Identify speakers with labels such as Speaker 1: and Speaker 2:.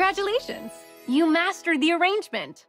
Speaker 1: Congratulations! You mastered the arrangement!